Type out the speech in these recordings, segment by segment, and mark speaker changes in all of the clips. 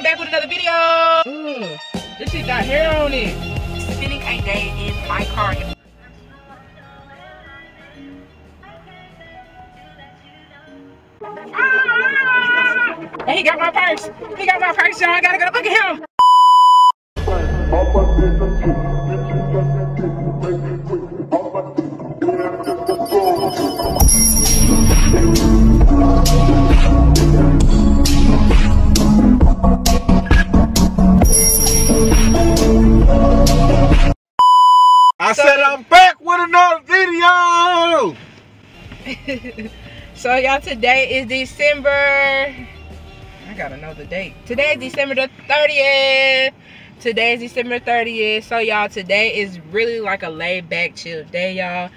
Speaker 1: I'm back with another video. Ooh, this shit got hair on it. Spending a day in my car. Ah! And he got my purse. He got my purse, y'all. I gotta go look at him.
Speaker 2: I
Speaker 1: so y'all, today is December. I gotta know the date. Today is December the 30th. Today is December 30th. So y'all, today is really like a laid back, chill day, y'all.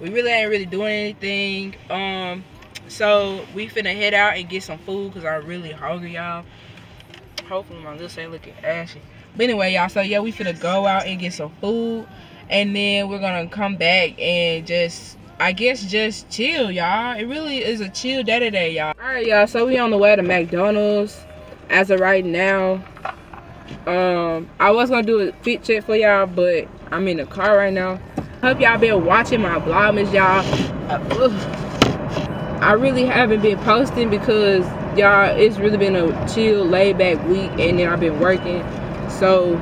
Speaker 1: We really ain't really doing anything. Um, so we finna head out and get some food because I'm really hungry, y'all. Hopefully my lips ain't looking ashy. But anyway, y'all, so yeah, we finna go out and get some food and then we're gonna come back and just I guess just chill, y'all. It really is a chill day today, y'all. Alright, y'all, so we on the way to McDonald's as of right now. Um, I was gonna do a fit check for y'all, but I'm in the car right now. Hope y'all been watching my vlogmas, y'all. Uh, I really haven't been posting because y'all, it's really been a chill, laid back week, and then I've been working. So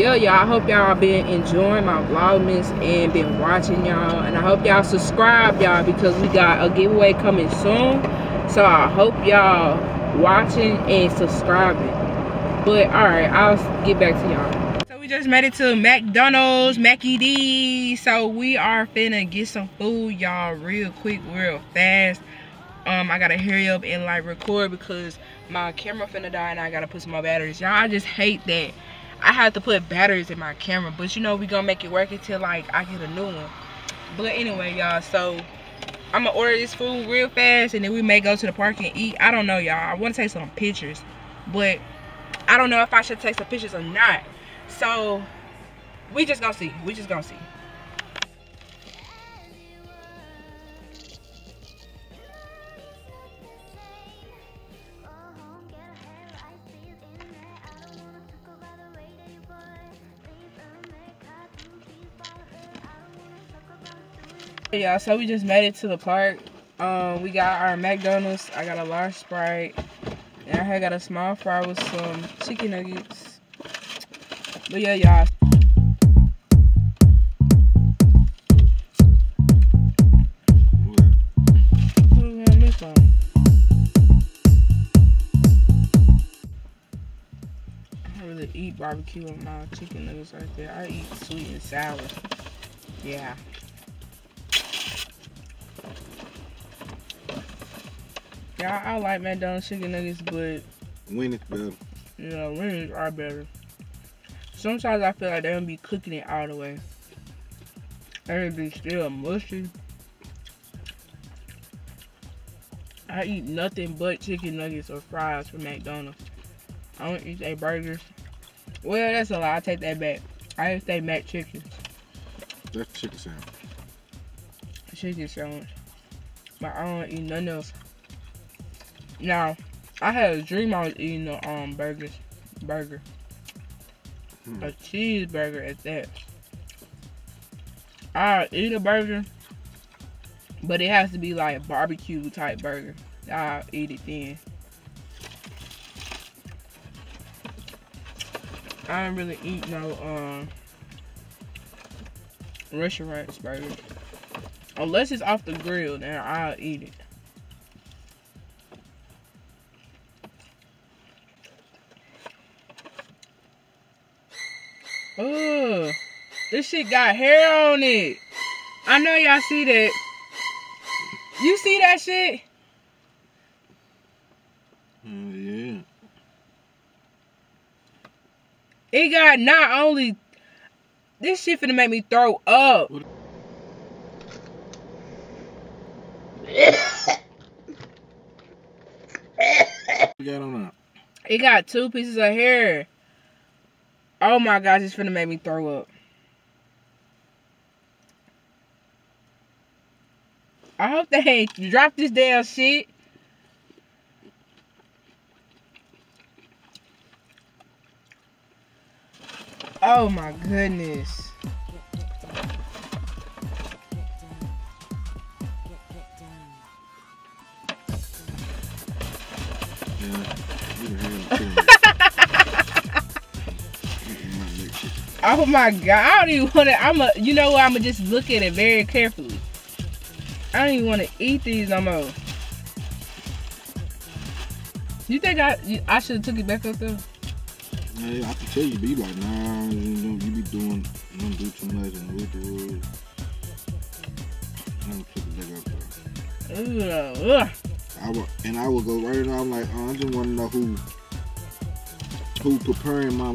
Speaker 1: yeah y'all i hope y'all been enjoying my vlogmas and been watching y'all. And i hope y'all subscribe y'all because we got a giveaway coming soon. So i hope y'all watching and subscribing. But all right i'll get back to y'all. So we just made it to mcdonald's mackie d. So we are finna get some food y'all real quick real fast. Um i gotta hurry up and like record because my camera finna die and i gotta put some more batteries. Y'all i just hate that I have to put batteries in my camera, but you know we gonna make it work until like I get a new one. But anyway, y'all, so I'm gonna order this food real fast and then we may go to the park and eat. I don't know, y'all. I wanna take some pictures, but I don't know if I should take some pictures or not. So we just gonna see. We just gonna see. Y'all so we just made it to the park um we got our mcdonald's i got a large sprite and i had got a small fry with some chicken nuggets but yeah y'all really eat barbecue with my chicken nuggets right there. I eat sweet and sour. Yeah. Yeah, I, I like McDonald's chicken nuggets, but
Speaker 2: when it's better.
Speaker 1: Yeah, wings are better. Sometimes I feel like they don't be cooking it all the way. They be still mushy. I eat nothing but chicken nuggets or fries from McDonald's. I don't eat their burgers. Well, that's a lie. I take that back. I eat their McChicken.
Speaker 2: That's chicken sandwich.
Speaker 1: Chicken sandwich. But I don't eat none else. Now, I had a dream I was eating a um burger, burger, hmm. a cheeseburger at that. I eat a burger, but it has to be like a barbecue type burger. I'll eat it then. I don't really eat no um restaurants burgers. Unless it's off the grill, then I'll eat it. Oh, this shit got hair on it. I know y'all see that. You see that shit?
Speaker 2: Mm, yeah.
Speaker 1: It got not only this shit finna make me throw up. you
Speaker 2: got on that?
Speaker 1: It got two pieces of hair. Oh my gosh, it's gonna make me throw up. I hope they ain't drop this damn shit. Oh my goodness. Oh my god, I don't even want to. I'm a, you know what? I'm gonna just look at it very carefully. I don't even want to eat these no more. You think I I should have took it back up though?
Speaker 2: Yeah, I can tell you, be like, nah, you, know, you be doing, you don't do too much and what the word. I don't put it back up there.
Speaker 1: Ugh, ugh.
Speaker 2: I will, and I will go right now. I'm like, oh, I just want to know who, who preparing my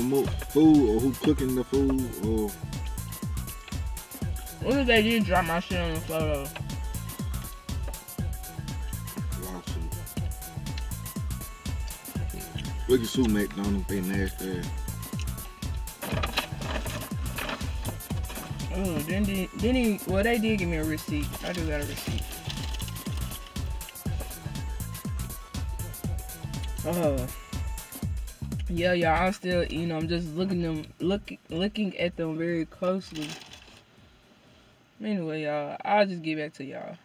Speaker 2: food or who cooking the food or
Speaker 1: What if they did drop my shit on the photo?
Speaker 2: Look at Sue McDonald, they nasty.
Speaker 1: Oh, then he, then he, well, they did give me a receipt. I do got a receipt. Oh, yeah, y'all. I'm still, you know, I'm just looking them, look, looking at them very closely. Anyway, y'all, I'll just get back to y'all.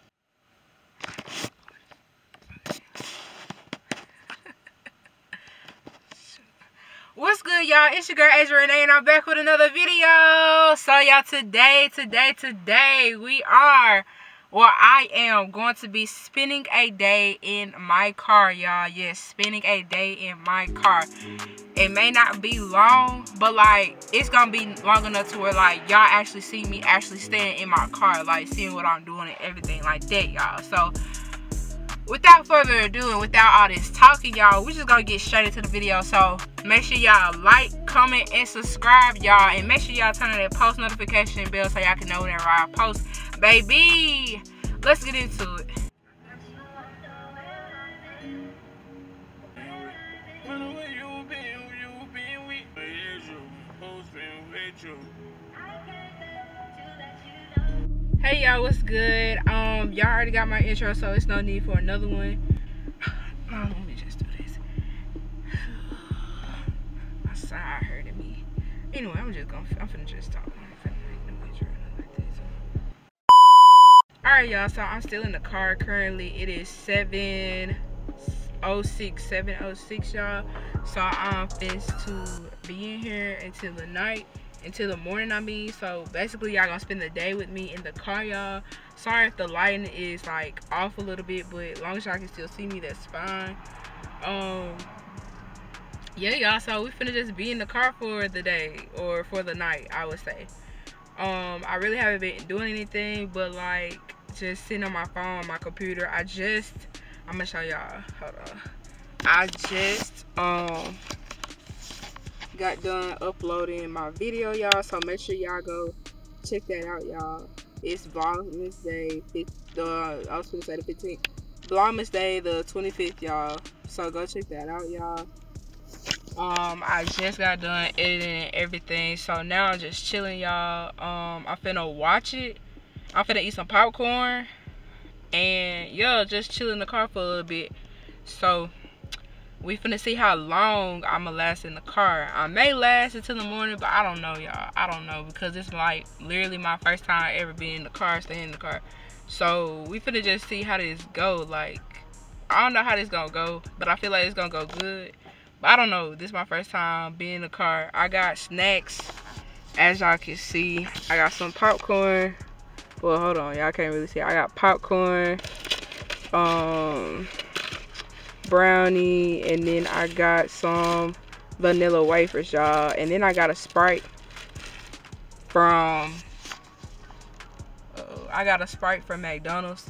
Speaker 1: What's good, y'all? It's your girl Asia and I'm back with another video. So, y'all, today, today, today, we are, well, I am going to be spending a day in my car, y'all. Yes, spending a day in my car. It may not be long, but like, it's gonna be long enough to where like y'all actually see me actually staying in my car, like seeing what I'm doing and everything like that, y'all. So, without further ado and without all this talking y'all we're just gonna get straight into the video. So make sure y'all like comment and subscribe y'all. And make sure y'all turn on that post notification bell so y'all can know whenever i post. Baby let's get into it hey y'all what's good? Um y'all already got my intro so it's no need for another one. Um, let me just do this. My side hurting me. Anyway i'm just gonna i'm finna just talk all right y'all so i'm still in the car currently. It is 706 706 y'all. So i'm fixed to be in here until the night until the morning I mean. So basically y'all gonna spend the day with me in the car y'all. Sorry if the lighting is like off a little bit but as long as y'all can still see me that's fine. Um yeah y'all so we finna just be in the car for the day or for the night I would say. Um I really haven't been doing anything but like just sitting on my phone my computer. I just I'm gonna show y'all. Hold on. I just um got done uploading my video y'all. So make sure y'all go check that out y'all. It's vlogmas day. The i was gonna say the 15th vlogmas day the 25th y'all. So go check that out y'all. Um i just got done editing everything. So now i'm just chilling y'all. Um i'm finna watch it. I'm finna eat some popcorn. And yeah just chill in the car for a little bit. So we finna see how long I'ma last in the car. I may last until the morning, but I don't know, y'all. I don't know because it's like literally my first time ever being in the car, staying in the car. So we finna just see how this go. Like I don't know how this gonna go, but I feel like it's gonna go good. But I don't know. This is my first time being in the car. I got snacks, as y'all can see. I got some popcorn. Well, hold on, y'all can't really see. I got popcorn. Um brownie and then I got some vanilla wafers y'all. And then I got a Sprite from uh, I got a Sprite from McDonald's.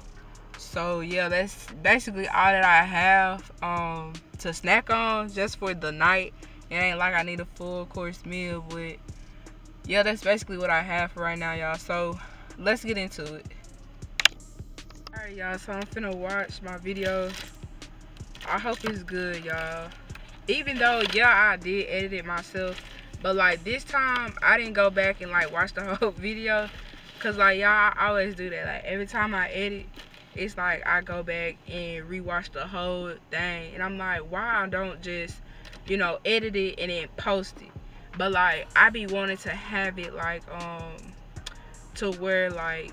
Speaker 1: So yeah that's basically all that I have um to snack on just for the night. It ain't like I need a full course meal but yeah that's basically what I have for right now y'all. So let's get into it. Alright y'all so I'm finna watch my video I hope it's good, y'all. Even though, yeah, I did edit it myself. But, like, this time, I didn't go back and, like, watch the whole video. Because, like, y'all, I always do that. Like, every time I edit, it's like I go back and rewatch the whole thing. And I'm like, why I don't just, you know, edit it and then post it. But like I be wanting to have it like um to where like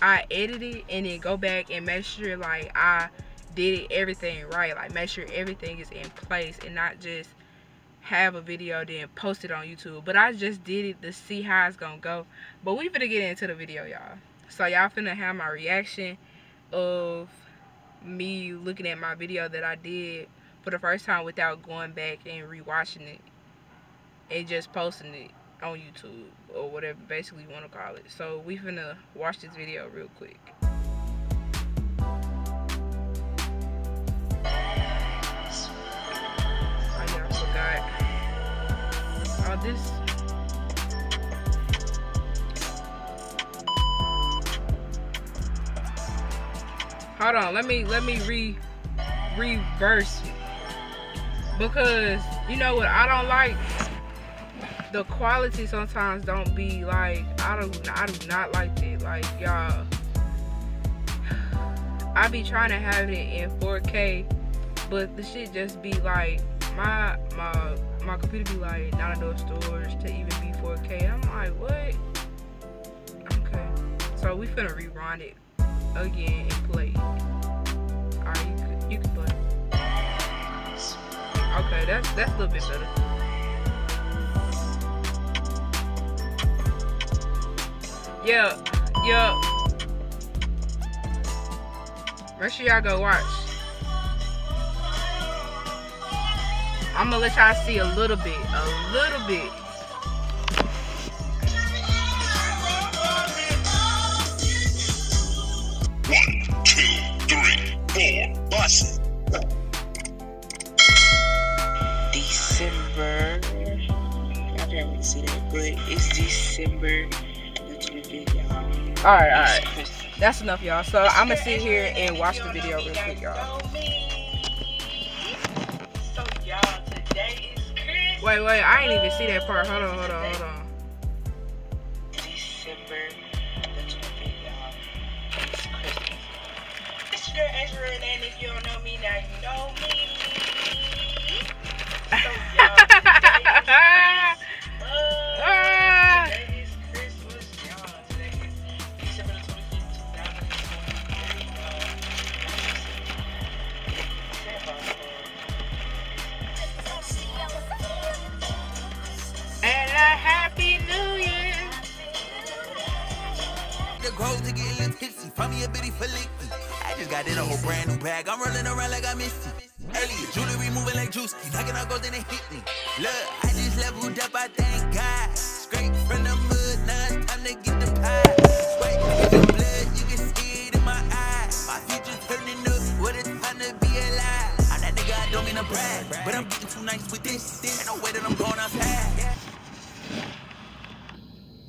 Speaker 1: I edit it and then go back and make sure like I did everything right. Like make sure everything is in place and not just have a video then post it on YouTube. But I just did it to see how it's gonna go. But we finna get into the video, y'all. So y'all finna have my reaction of me looking at my video that I did for the first time without going back and rewatching it and just posting it on YouTube or whatever basically you want to call it. So we finna watch this video real quick. I this hold on let me let me re reverse it. Because you know what i don't like the quality sometimes don't be like i don't i do not like it like y'all i be trying to have it in 4k but the shit just be like my my my computer be like not enough storage to even be 4k i'm like what okay so we finna rewind it again and play. Alright, you can, you can play. Okay, that's that's a little bit better. Yeah, yeah. Make sure y'all go watch. I'm gonna let y'all see a little bit, a little bit.
Speaker 3: bus. December. I can't really see that, but it's December
Speaker 1: All right, all right. That's enough, y'all. So I'm gonna sit here and watch the video real quick, y'all. Wait, wait, I ain't even see that part. Hold on, hold on, hold on.
Speaker 3: you don't know me, now you know me.
Speaker 1: And
Speaker 4: Me a bitty for licky. I just got in a whole brand new bag. I'm rolling around like I missed it. Elliot, jewelry moving like juice. Knocking out gold, then it hit me. Look, I just leveled up, I thank God. Straight from the mud, now it's time to get the pie. Sweat, the blood, you can see it in my eyes. My future turning up, what it's time to be alive. I'm that nigga, I don't mean to brag. But I'm getting too nice with this. Ain't no way that I'm going outside.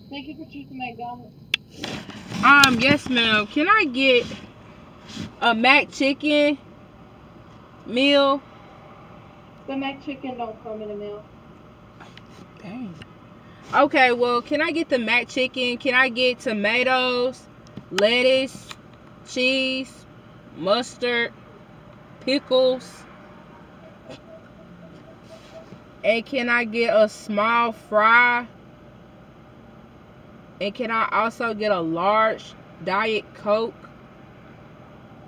Speaker 5: Thank you for choosing McDonald's.
Speaker 1: Um, yes, ma'am. Can I get a McChicken meal?
Speaker 5: The McChicken don't come in a meal.
Speaker 1: Dang. Okay, well, can I get the McChicken? Can I get tomatoes, lettuce, cheese, mustard, pickles? And can I get a small fry? And can I also get a large Diet Coke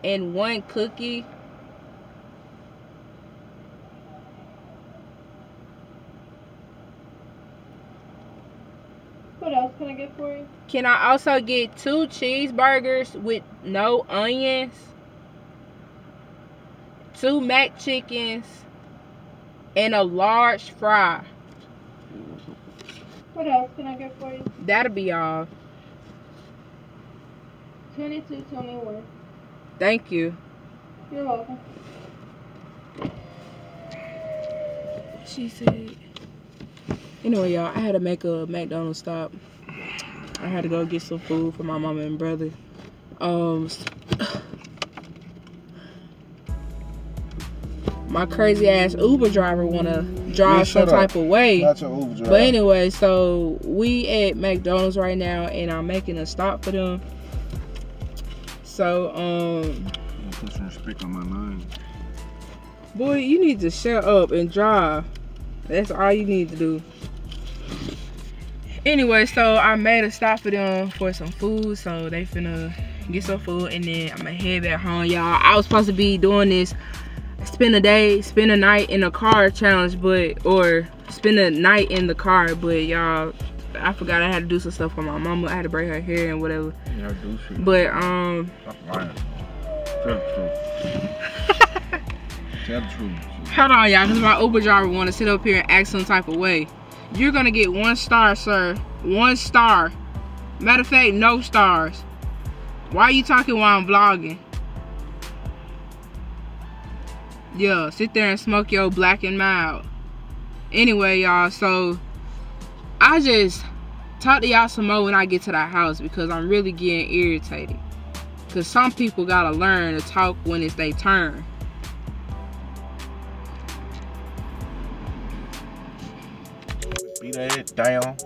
Speaker 1: and one cookie?
Speaker 5: What else can I get for you?
Speaker 1: Can I also get two cheeseburgers with no onions? Two McChickens and a large fry.
Speaker 5: What else can I get for you?
Speaker 1: That'll be all.
Speaker 5: 2221.
Speaker 1: Thank you.
Speaker 5: You're welcome.
Speaker 1: She said. Anyway, y'all, I had to make a McDonald's stop. I had to go get some food for my mama and brother. Um, my crazy ass Uber driver wanna drive some
Speaker 2: up.
Speaker 1: type of way.
Speaker 2: Not your Uber.
Speaker 1: But anyway, so we at McDonald's right now, and I'm making a stop for them. So, um,
Speaker 2: Put some respect on my name.
Speaker 1: boy, you need to shut up and drive. That's all you need to do. Anyway, so I made a stop for them for some food. So they finna get some food and then I'm gonna head back home, y'all. I was supposed to be doing this spend a day, spend a night in a car challenge, but or spend a night in the car, but y'all I forgot I had to do some stuff for my mama. I had to braid her hair and whatever.
Speaker 2: Yeah, do shit.
Speaker 1: But um
Speaker 2: Stop lying. Tell the truth. Tell the truth.
Speaker 1: hold on y'all, cause my Uber driver wanna sit up here and act some type of way. You're gonna get one star, sir. One star. Matter of fact, no stars. Why are you talking while I'm vlogging? Yeah, sit there and smoke your black and mild. Anyway, y'all, so I just talk to y'all some more when I get to that house because I'm really getting irritated. Cause some people gotta learn to talk when it's their turn.
Speaker 2: Beat that down.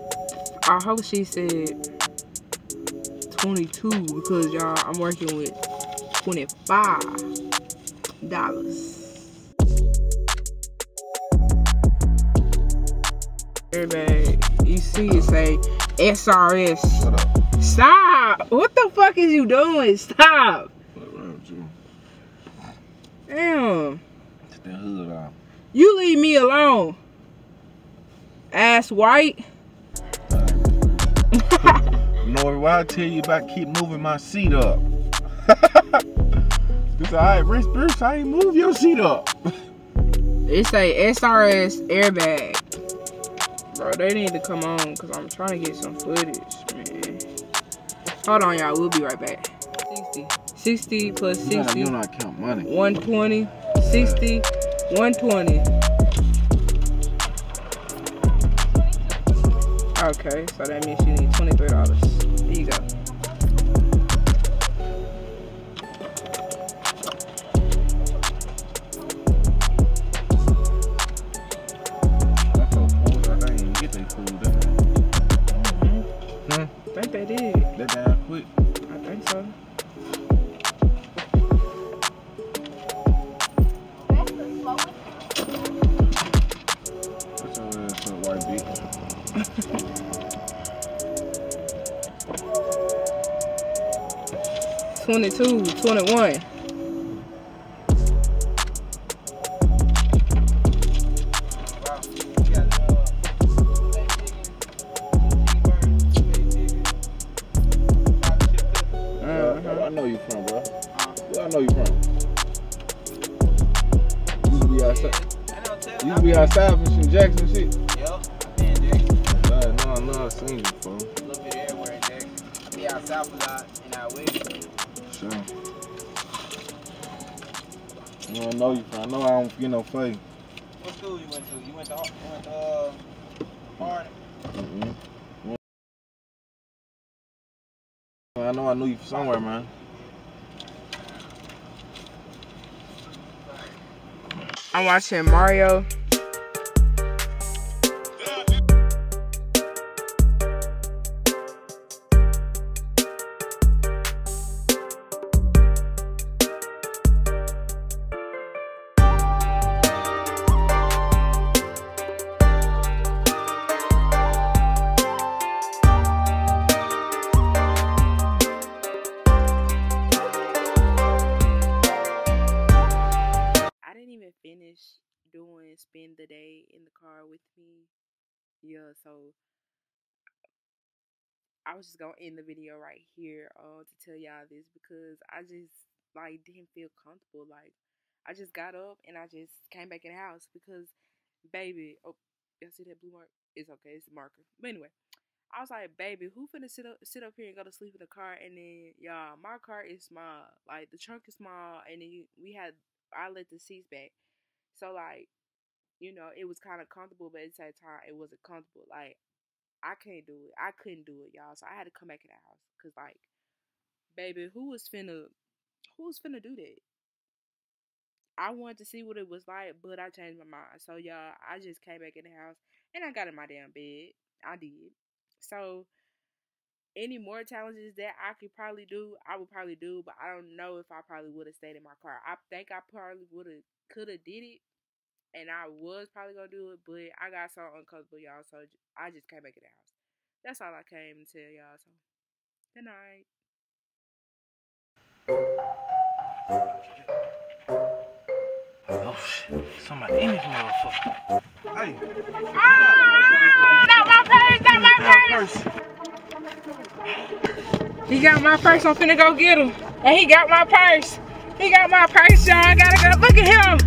Speaker 1: I hope she said 22 because y'all I'm working with 25 dollars. Everybody, you see it say SRS.
Speaker 2: Shut up.
Speaker 1: Stop! What the fuck is you doing? Stop!
Speaker 2: You?
Speaker 1: Damn.
Speaker 2: Take that hood off.
Speaker 1: You leave me alone. Ass white.
Speaker 2: Nori, why I tell you about keep moving my seat up? It's alright, Bruce, Bruce, I ain't move your seat up.
Speaker 1: It say SRS airbag. Bro, they need to come on because I'm trying to get some footage, man. Hold on, y'all. We'll be right back. 60. 60 plus
Speaker 2: You gotta-
Speaker 1: 60.
Speaker 2: You not count money.
Speaker 1: 120. 60. 120. Okay, so that means you need $23. There you go. 22,
Speaker 2: 21. Jackson shit? Yo, I've been
Speaker 1: in Jackson.
Speaker 2: Nah,
Speaker 1: no,
Speaker 2: I've seen you, bro. A little bit everywhere in Jackson. I be outside a lot, and I wish. Sure. I don't know you from. I know I don't get no face.
Speaker 6: What school you went to? You went to, you went to uh, Harding?
Speaker 2: Mm-mm. I know I knew you from somewhere, man.
Speaker 1: I'm watching Mario. I was just gonna end the video right here uh, to tell y'all this because I just like didn't feel comfortable. Like I just got up and I just came back in the house because baby, oh y'all see that blue mark? It's okay, it's a marker. But anyway, I was like, baby, who finna sit up sit up here and go to sleep in the car and then y'all, my car is small. Like the trunk is small and then we had I let the seats back. So like, you know, it was kind of comfortable, but at the same time, it wasn't comfortable. Like, I can't do it. I couldn't do it, y'all. So I had to come back in the house, cause like, baby, who was finna, who was finna do that? I wanted to see what it was like, but I changed my mind. So y'all, I just came back in the house and I got in my damn bed. I did. So any more challenges that I could probably do, I would probably do, but I don't know if I probably would have stayed in my car. I think I probably would have, could have did it, and I was probably gonna do it, but I got so uncomfortable, y'all. So I just came back in the house. That's all I came to tell y'all. So, good night.
Speaker 2: Oh shit. Somebody in this motherfucker. Hey.
Speaker 1: Not my purse, not my purse. He got my purse. I'm finna go get him. And he got my purse. He got my purse, y'all. I gotta go. Look at him.